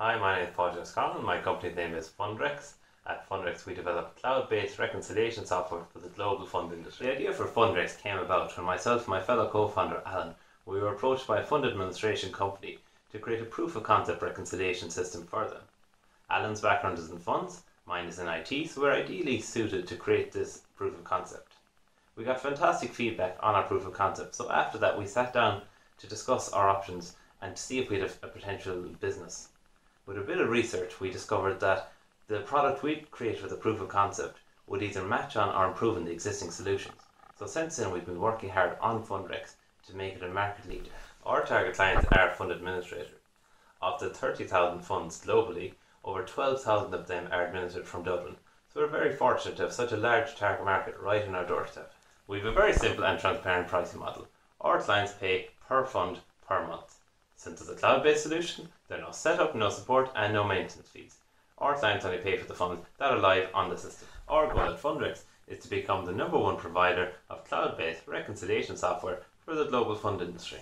Hi, my name is Paul James Conlon. My company's name is FundRecs. At FundRecs, we develop cloud-based reconciliation software for the global fund industry. The idea for FundRecs came about when myself and my fellow co-founder Alan, we were approached by a fund administration company to create a proof of concept reconciliation system for them. Alan's background is in funds, mine is in IT, so we're ideally suited to create this proof of concept. We got fantastic feedback on our proof of concept, so after that we sat down to discuss our options and to see if we had a potential business. With a bit of research, we discovered that the product we'd create with a proof of concept would either match on or improve on the existing solutions. So since then, we've been working hard on FundRecs to make it a market leader. Our target clients are fund administrators. Of the 30,000 funds globally, over 12,000 of them are administered from Dublin. So we're very fortunate to have such a large target market right in our doorstep. We have a very simple and transparent pricing model. Our clients pay per fund per month. Since it's a cloud-based solution, there are no setup, no support and no maintenance fees. Our clients only pay for the funds that are live on the system. Our goal at FundRecs is to become the number one provider of cloud-based reconciliation software for the global fund industry.